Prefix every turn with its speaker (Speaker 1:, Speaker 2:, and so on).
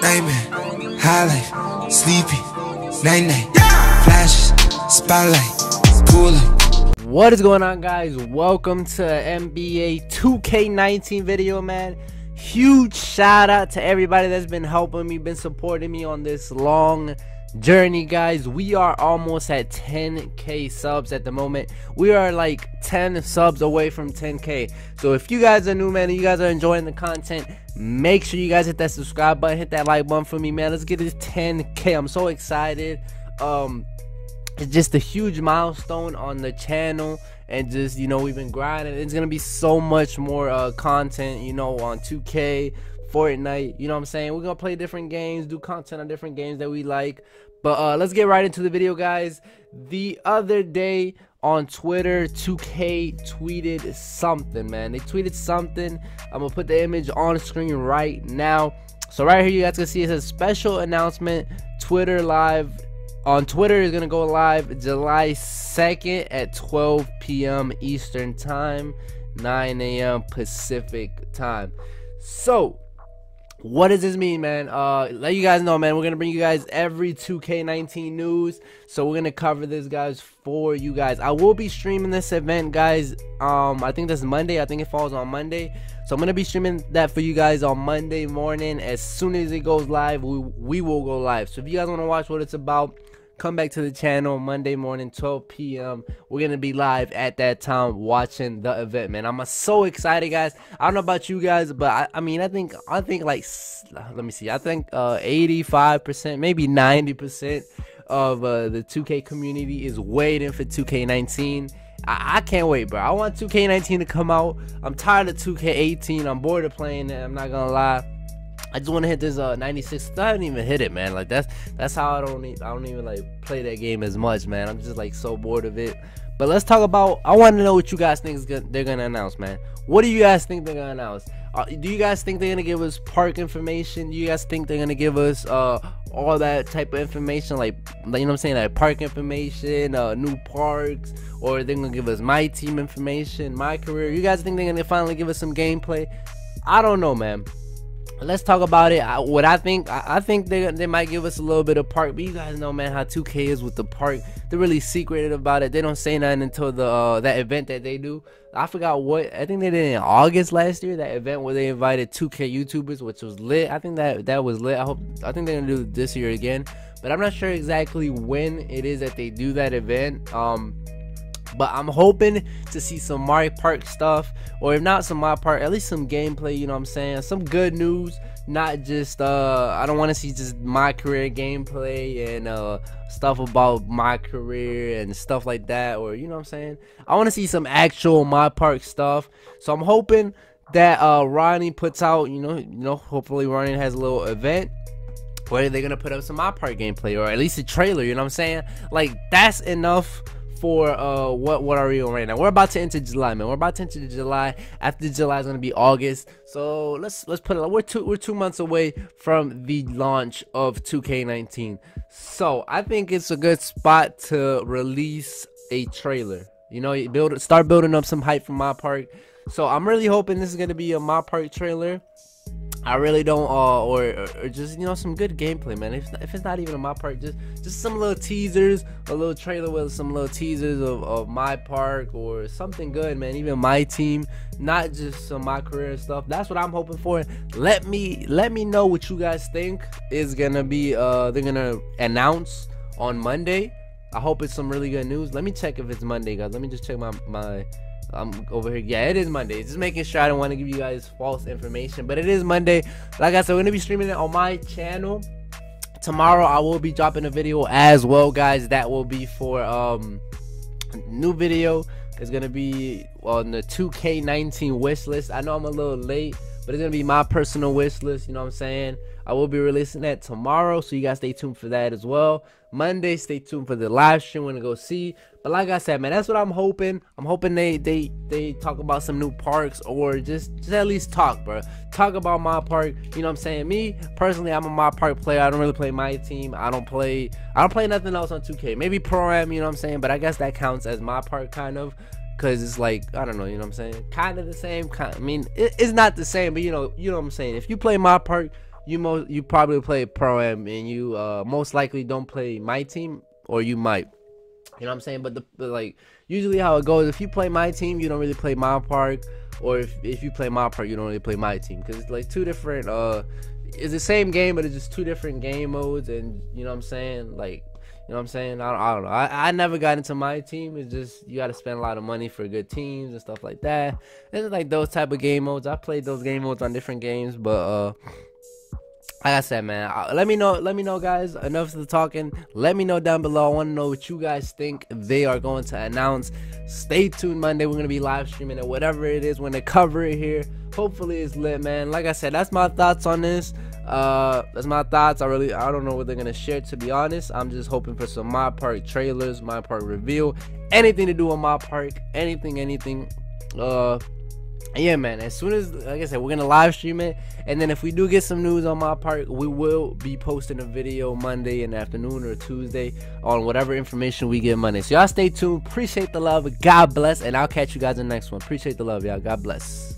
Speaker 1: Nightmare, high life, sleepy, night night, flashes, spotlight.
Speaker 2: What is going on, guys? Welcome to NBA 2K19 video, man. Huge shout out to everybody that's been helping me, been supporting me on this long journey guys. We are almost at 10k subs at the moment. We are like 10 subs away from 10k so if you guys are new man and you guys are enjoying the content make sure you guys hit that subscribe button hit that like button for me man. Let's get this 10k i'm so excited. Um it's just a huge milestone on the channel and just you know we've been grinding. It's gonna be so much more uh, content you know on 2k Fortnite. You know what I'm saying? We're gonna play different games, do content on different games that we like. But uh, let's get right into the video, guys. The other day on Twitter, 2K tweeted something, man. They tweeted something. I'm gonna put the image on screen right now. So right here, you guys can see it says special announcement. Twitter live on Twitter is gonna go live July 2nd at 12 p.m. Eastern time, 9 a.m. Pacific time. So what does this mean, man? Uh, let you guys know, man. We're gonna bring you guys every 2K19 news, so we're gonna cover this, guys, for you guys. I will be streaming this event, guys. Um, I think that's Monday. I think it falls on Monday, so I'm gonna be streaming that for you guys on Monday morning. As soon as it goes live, we we will go live. So if you guys wanna watch what it's about, come back to the channel Monday morning, 12 p.m. We're gonna be live at that time watching the event, man. I'm so excited, guys. I don't know about you guys, but I, I mean, I think I think like let me see, I think uh 85%, maybe 90% of uh, the 2K community is waiting for 2K19. I, I can't wait, bro. I want 2K19 to come out. I'm tired of 2K18. I'm bored of playing it. I'm not gonna lie. I just want to hit this uh 96. I haven't even hit it, man. Like that's that's how I don't I don't even like play that game as much, man. I'm just like so bored of it. But let's talk about. I want to know what you guys think is gonna, they're gonna announce, man. What do you guys think they're gonna announce? Uh, do you guys think they're gonna give us park information? Do you guys think they're gonna give us uh all that type of information, like, like you know what I'm saying, like park information, uh, new parks, or they're gonna give us my team information, my career? You guys think they're gonna finally give us some gameplay? I don't know, man let's talk about it. I, what I think, I, I, think they they might give us a little bit of park, but you guys know, man, how 2K is with the park. They're really secretive about it. They don't say nothing until the uh, that event that they do. I forgot what I think they did in August last year. That event where they invited 2K YouTubers, which was lit. I think that that was lit. I hope I think they're gonna do this year again, but I'm not sure exactly when it is that they do that event. Um but I'm hoping to see some My Park stuff, or if not some My Park, at least some gameplay. You know what I'm saying? Some good news, not just. uh I don't want to see just my career gameplay and uh stuff about my career and stuff like that, or you know what I'm saying? I want to see some actual My Park stuff. So I'm hoping that uh Ronnie puts out. You know, you know, hopefully Ronnie has a little event where they're gonna put up some My Park gameplay or at least a trailer. You know what I'm saying? Like that's enough for uh what what are we on right now? We're about to enter July, man. We're about to enter July. After July is gonna be August. So let's let's put it. We're two we're two months away from the launch of 2K19. So I think it's a good spot to release a trailer. You know, build start building up some hype from my park. So I'm really hoping this is gonna be a my park trailer. I really don't, uh, or, or just you know some good gameplay, man. If, if it's not even on my park, just just some little teasers, a little trailer with some little teasers of, of my park or something good, man. Even my team, not just some my career stuff. That's what I'm hoping for. Let me let me know what you guys think is gonna be. Uh, they're gonna announce on Monday. I hope it's some really good news. Let me check if it's Monday, guys. Let me just check my my I'm over here. Yeah, it is Monday. Just making sure I don't want to give you guys false information, but it is Monday. Like I said, we're gonna be streaming it on my channel. Tomorrow I will be dropping a video as well, guys. That will be for um new video. It's gonna be on the 2K19 wish list. I know I'm a little late, but it's gonna be my personal wish list. You know what I'm saying? I will be releasing that tomorrow, so you guys stay tuned for that as well. Monday, stay tuned for the live stream. We're gonna go see. But like I said, man, that's what I'm hoping. I'm hoping they they they talk about some new parks or just just at least talk, bro. Talk about my park. You know what I'm saying? Me personally, I'm a my park player. I don't really play my team. I don't play. I don't play nothing else on 2K. Maybe Pro Am. You know what I'm saying? But I guess that counts as my park, kind of because it's like I don't know, you know what I'm saying? Kind of the same. Kind, I mean, it, it's not the same, but you know, you know what I'm saying. If you play my park, you most you probably play pro am and you uh most likely don't play my team or you might. You know what I'm saying? But the, the like usually how it goes, if you play my team, you don't really play my park, or if if you play my park, you don't really play my team because it's like two different uh it's the same game, but it's just two different game modes, and you know what I'm saying? Like you know what I'm saying? I don't, I don't know. I, I never got into my team. It's just you got to spend a lot of money for good teams and stuff like that. It's like those type of game modes. I played those game modes on different games, but uh, like I said, man, let me know. Let me know, guys. Enough of the talking. Let me know down below. I want to know what you guys think they are going to announce. Stay tuned. Monday, we're gonna be live streaming it. Whatever it is, when they cover it here. Hopefully, it's lit, man. Like I said, that's my thoughts on this. Uh, that's my thoughts. I really, I don't know what they're gonna share. To be honest, I'm just hoping for some my park trailers, my park reveal, anything to do with my park, anything, anything. Uh, yeah, man. As soon as, like I said, we're gonna live stream it, and then if we do get some news on my park, we will be posting a video Monday in the afternoon or Tuesday on whatever information we get Monday. So y'all stay tuned. Appreciate the love. God bless, and I'll catch you guys in the next one. Appreciate the love, y'all. God bless.